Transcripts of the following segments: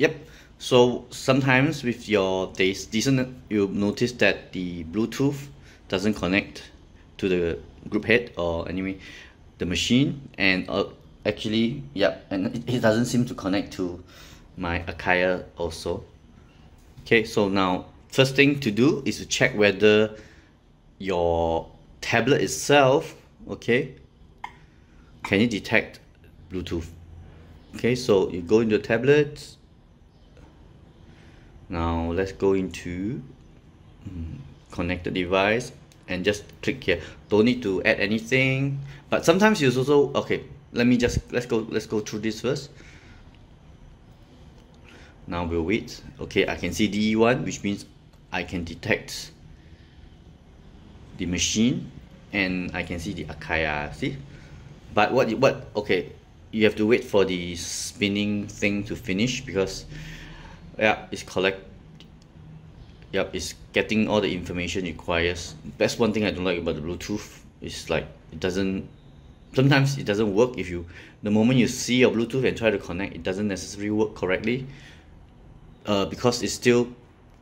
yep. So sometimes with your decent you notice that the bluetooth doesn't connect to the group head or anyway the machine and uh, actually yep and it, doesn't seem to connect to my Acaia also. Okay so now first thing to do is to check whether your tablet itself okay can it detect Bluetooth. Okay so you go into tablets now let's go into um, connected device and just click here. Don't need to add anything but sometimes you also okay let me just let's go let's go through this first. Now we'll wait. Okay I can see DE1 which means I can detect the machine and I can see the Acaia see? But what what okay you have to wait for the spinning thing to finish because yeah it's collect yep it's getting all the information it requires. That's one thing I don't like about the Bluetooth. It's like it doesn't sometimes it doesn't work if you the moment you see your Bluetooth and try to connect it doesn't necessarily work correctly. Uh, because it's still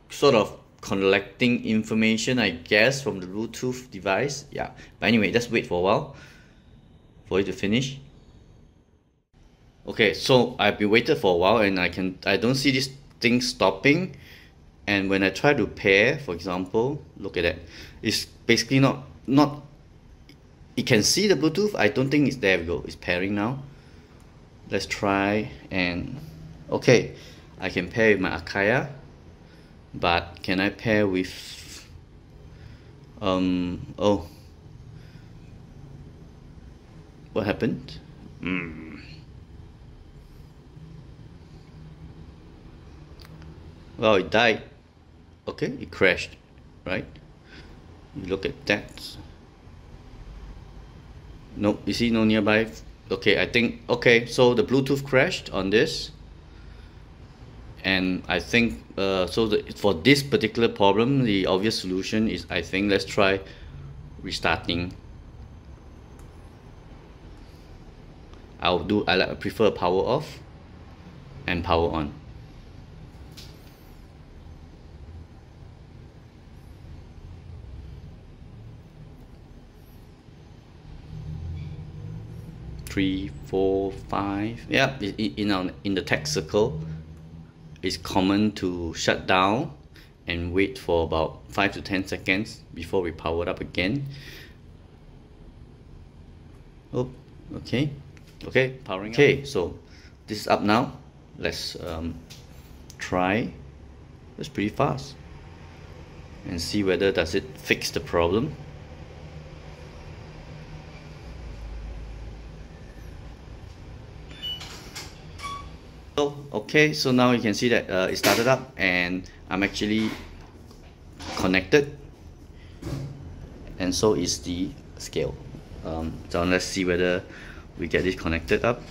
sort of collecting information I guess from the Bluetooth device. Yeah but anyway just wait for a while for it to finish. Okay so I've been waited for a while and I can I don't see this thing stopping and when I try to pair for example look at that it's basically not not it can see the Bluetooth I don't think it's there we go it's pairing now. Let's try and okay I can pair with my Acaia but can I pair with um oh. What happened? Mm. Well it died. Okay it crashed right? You look at that. Nope you see no nearby? Okay I think okay so the Bluetooth crashed on this. And I think uh, so the, for this particular problem the obvious solution is I think let's try restarting. I'll do I like prefer power off and power on three four five. Yeah in our in the tech circle it's common to shut down and wait for about 5 to 10 seconds before we power it up again. Oh okay. Okay powering up. okay up. so this is up now. Let's um, try. It's pretty fast. And see whether does it fix the problem okay so now you can see that uh, it started up and I'm actually connected. And so is the scale. Um, so let's see whether we get this connected up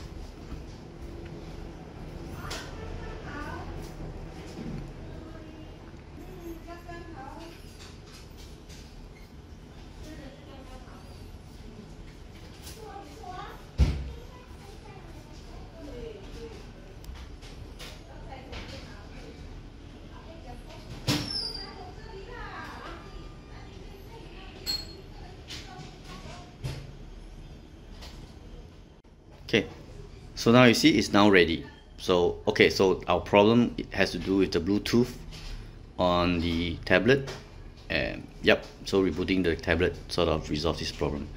okay so now you see it's now ready. So okay so our problem has to do with the Bluetooth on the tablet. And yep so rebooting the tablet sort of resolves this problem